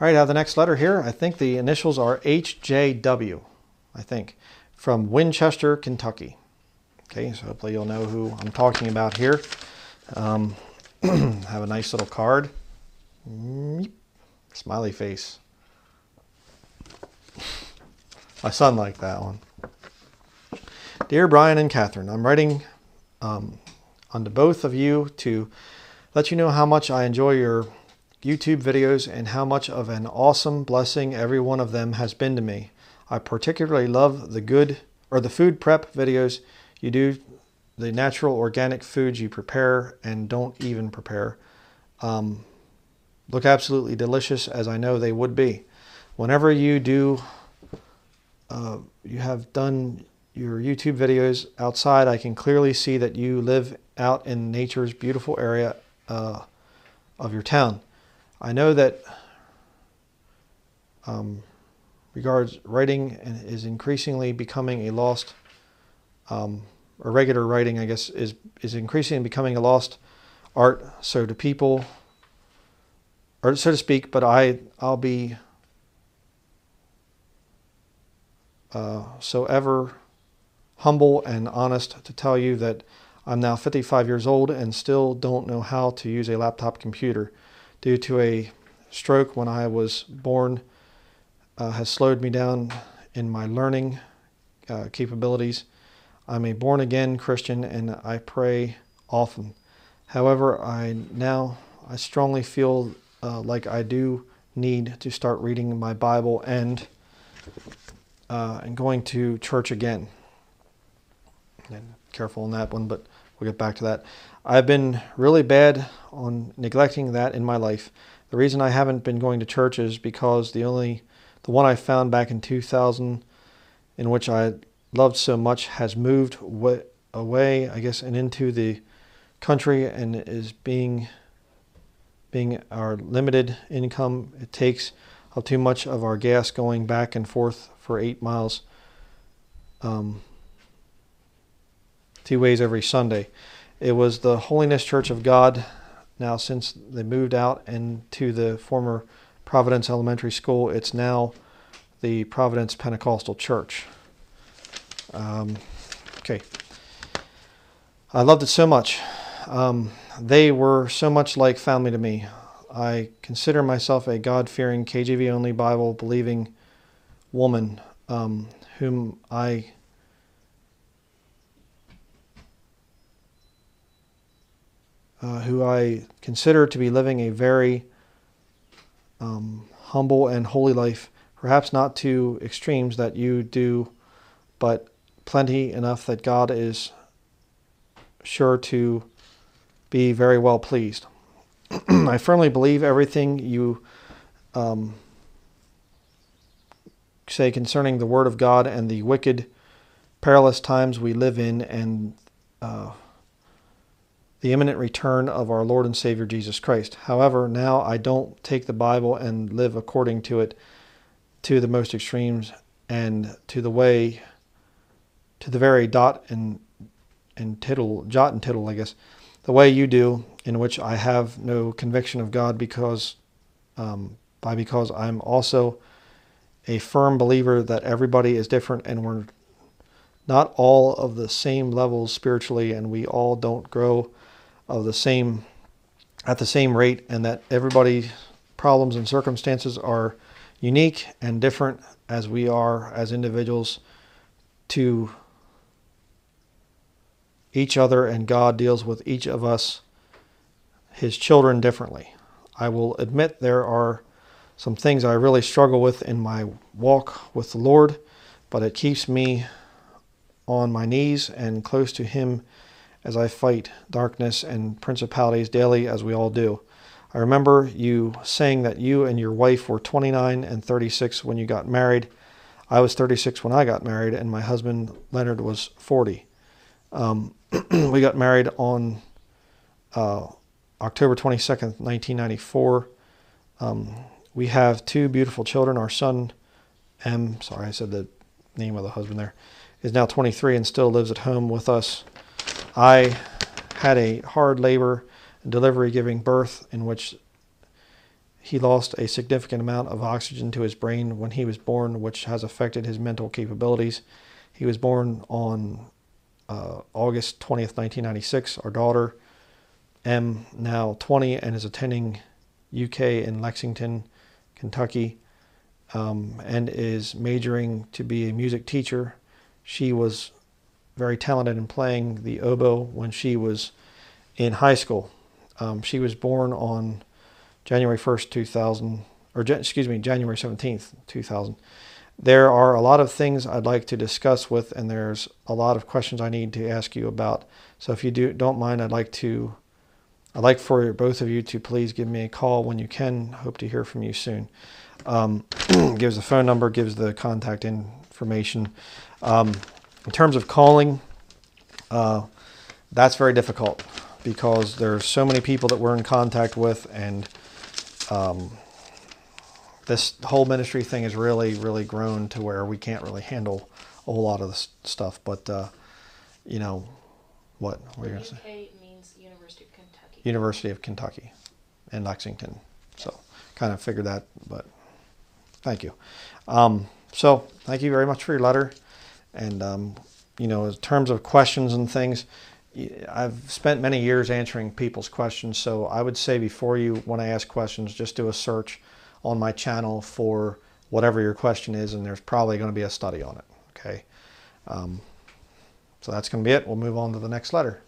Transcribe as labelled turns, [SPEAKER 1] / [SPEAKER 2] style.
[SPEAKER 1] All right, I have the next letter here. I think the initials are HJW, I think, from Winchester, Kentucky. Okay, so hopefully you'll know who I'm talking about here. Um, have a nice little card. Smiley face. My son liked that one. Dear Bryan and Catherine, I'm writing um, onto both of you to let you know how much I enjoy your YouTube videos and how much of an awesome blessing every one of them has been to me. I particularly love the good or the food prep videos you do, the natural organic foods you prepare and don't even prepare. Um, look absolutely delicious as I know they would be. Whenever you do, uh, you have done your YouTube videos outside, I can clearly see that you live out in nature's beautiful area uh, of your town. I know that um, regards writing is increasingly becoming a lost, um, or regular writing, I guess, is is increasingly becoming a lost art. So to people, or so to speak, but I I'll be uh, so ever humble and honest to tell you that I'm now 55 years old and still don't know how to use a laptop computer due to a stroke when I was born uh, has slowed me down in my learning uh, capabilities. I'm a born again Christian and I pray often. However, I now I strongly feel uh, like I do need to start reading my Bible and uh, and going to church again. And careful on that one, but we'll get back to that. I've been really bad on neglecting that in my life. The reason I haven't been going to church is because the only the one I found back in 2000 in which I loved so much has moved away, I guess, and into the country and is being being our limited income. It takes up too much of our gas going back and forth for eight miles. Um, two ways every Sunday. It was the Holiness Church of God. Now, since they moved out into the former Providence Elementary School, it's now the Providence Pentecostal Church. Um, okay. I loved it so much. Um, they were so much like family to me. I consider myself a God fearing, KJV only Bible believing woman um, whom I uh, who I consider to be living a very um, humble and holy life, perhaps not to extremes that you do, but plenty enough that God is sure to be very well pleased. I firmly believe everything you um, say concerning the Word of God and the wicked, perilous times we live in, and uh, the imminent return of our Lord and Savior Jesus Christ. However, now I don't take the Bible and live according to it to the most extremes and to the way, to the very dot and and tittle, jot and tittle, I guess, the way you do, in which I have no conviction of God because, um, by because I'm also a firm believer that everybody is different and we're not all of the same levels spiritually, and we all don't grow of the same at the same rate and that everybody's problems and circumstances are unique and different as we are as individuals to each other and God deals with each of us his children differently. I will admit there are some things I really struggle with in my walk with the Lord, but it keeps me on my knees and close to him as I fight darkness and principalities daily, as we all do. I remember you saying that you and your wife were 29 and 36 when you got married. I was 36 when I got married, and my husband Leonard was 40. Um, we got married on uh, October 22nd, 1994. Um, we have two beautiful children. Our son, M, sorry, I said the name of the husband there, is now 23 and still lives at home with us I had a hard labor delivery giving birth in which he lost a significant amount of oxygen to his brain when he was born, which has affected his mental capabilities. He was born on uh, August 20th, 1996. Our daughter, M, now 20, and is attending UK in Lexington, Kentucky, um, and is majoring to be a music teacher. She was very talented in playing the oboe when she was in high school. Um, she was born on January 1st, 2000, or excuse me, January 17th, 2000. There are a lot of things I'd like to discuss with, and there's a lot of questions I need to ask you about. So if you do don't mind, I'd like to, I'd like for both of you to please give me a call when you can. Hope to hear from you soon. Um, gives the phone number, gives the contact information. Um, in terms of calling, uh, that's very difficult because there's so many people that we're in contact with, and um, this whole ministry thing has really, really grown to where we can't really handle a whole lot of this stuff. But uh, you know, what? What are you gonna say?
[SPEAKER 2] UK means University of Kentucky.
[SPEAKER 1] University of Kentucky in Lexington. So kind of figured that, but thank you. Um, so thank you very much for your letter. And, um, you know, in terms of questions and things, I've spent many years answering people's questions. So I would say before you want to ask questions, just do a search on my channel for whatever your question is, and there's probably going to be a study on it. Okay. Um, so that's going to be it. We'll move on to the next letter.